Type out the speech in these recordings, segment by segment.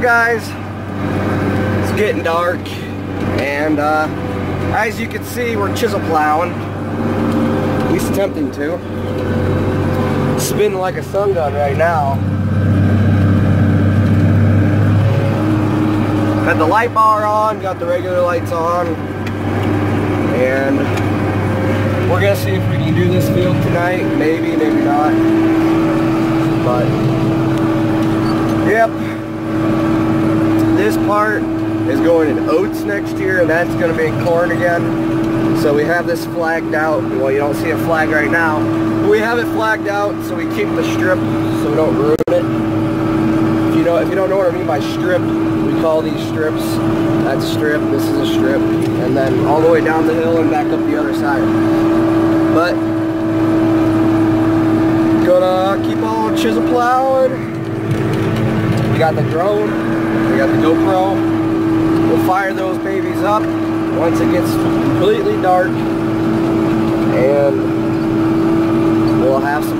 guys, it's getting dark, and uh, as you can see, we're chisel plowing. At least attempting to. Spinning like a sun gun right now. Got the light bar on, got the regular lights on, and we're gonna see if we can do this field tonight. Maybe, maybe not. But, yep. This part is going in oats next year, and that's gonna be in corn again. So we have this flagged out. Well, you don't see a flag right now. But we have it flagged out so we keep the strip so we don't ruin it. If you know, if you don't know what I mean by strip, we call these strips. That's strip, this is a strip. And then all the way down the hill and back up the other side. But, gonna keep on chisel plowing. Got the drone, we got the GoPro. We'll fire those babies up once it gets completely dark. And we'll have some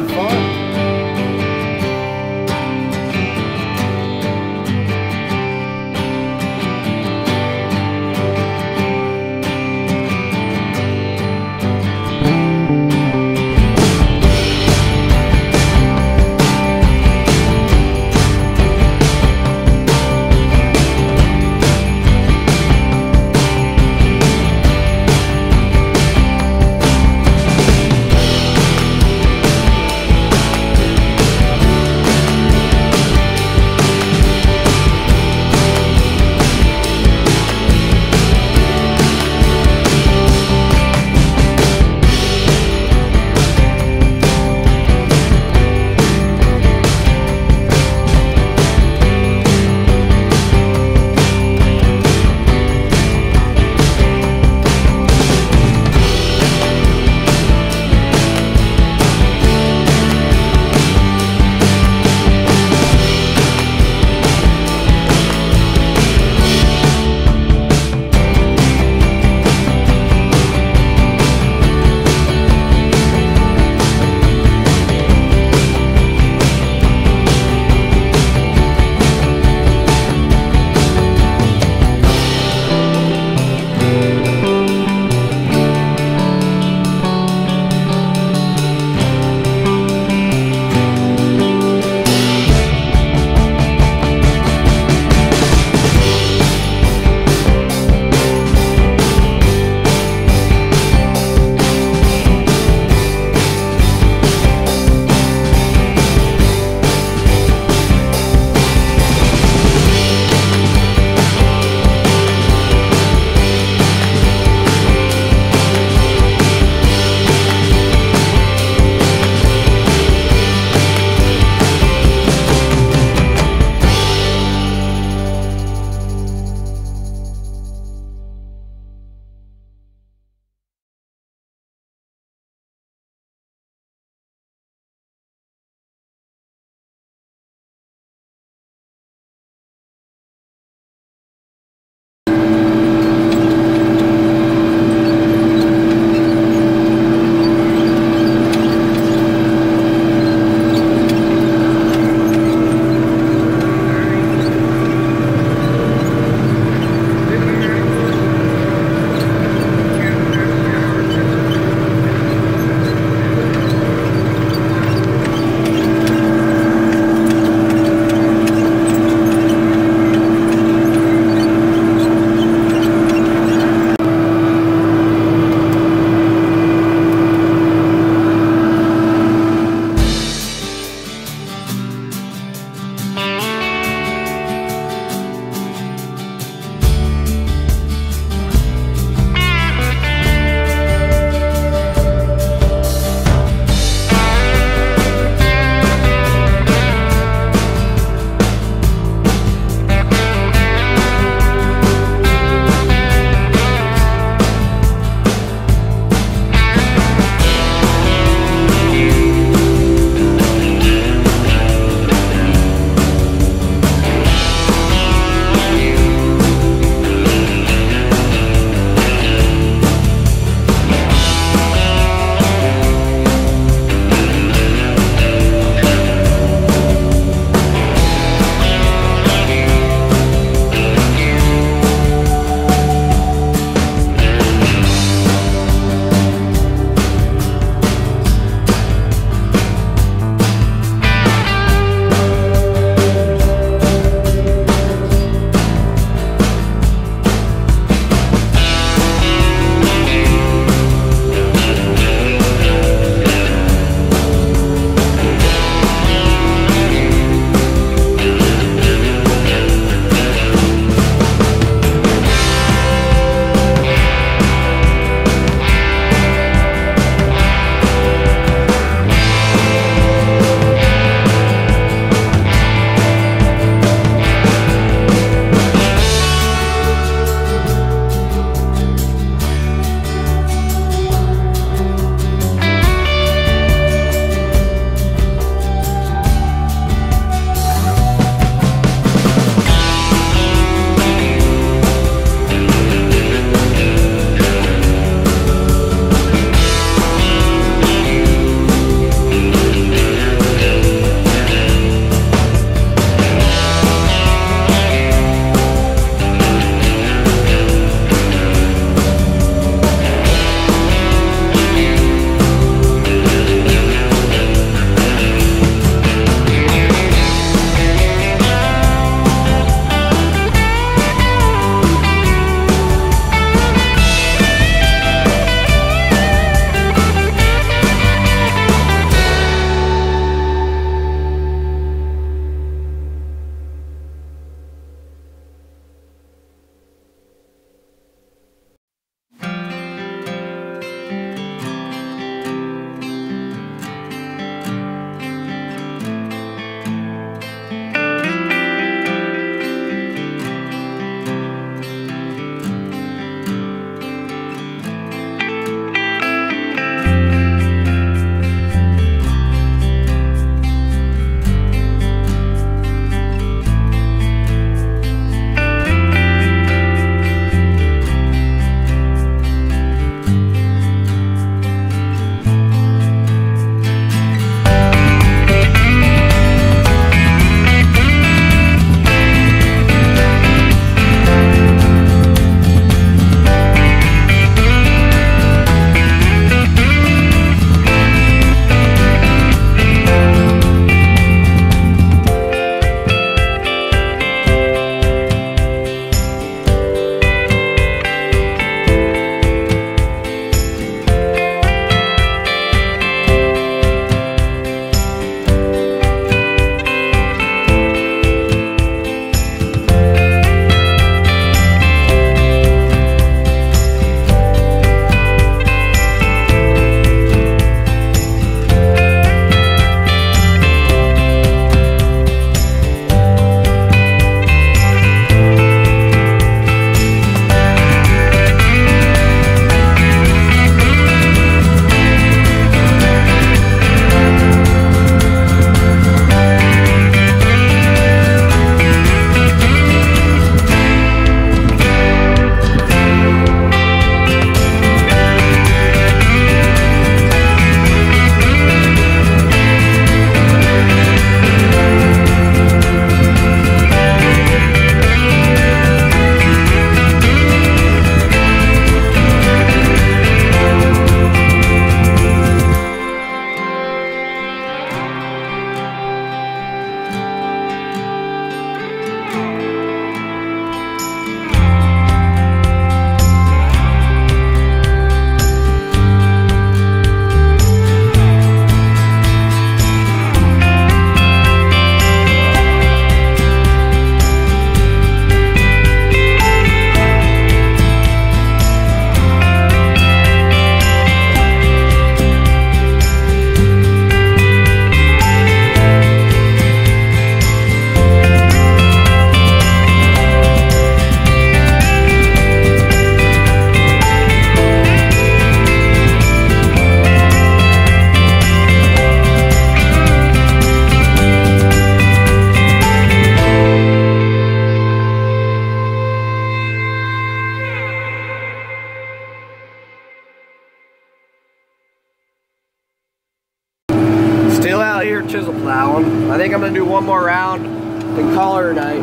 one more round and call her a night.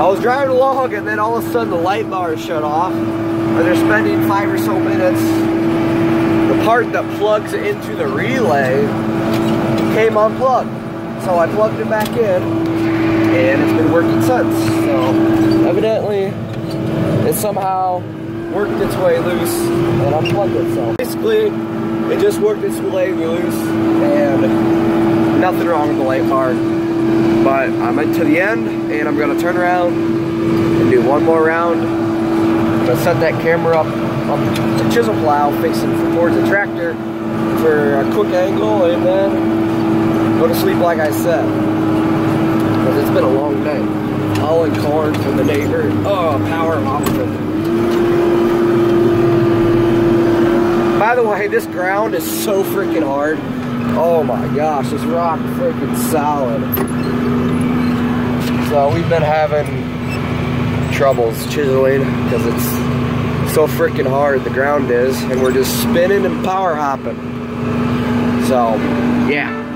I was driving along and then all of a sudden the light bar shut off. After spending five or so minutes, the part that plugs into the relay came unplugged. So I plugged it back in and it's been working since. So evidently it somehow worked its way loose and unplugged itself. Basically, it just worked its way loose and nothing wrong with the light bar. But I'm into the end and I'm gonna turn around and do one more round. I'm gonna set that camera up on the chisel plow facing towards the tractor for a quick angle and then go to sleep like I said. Because it's been a long day. Hauling corn from the neighbor. Oh, power off By the way, this ground is so freaking hard. Oh my gosh, this rock freaking solid. So we've been having troubles chiseling because it's so freaking hard the ground is and we're just spinning and power hopping. So yeah.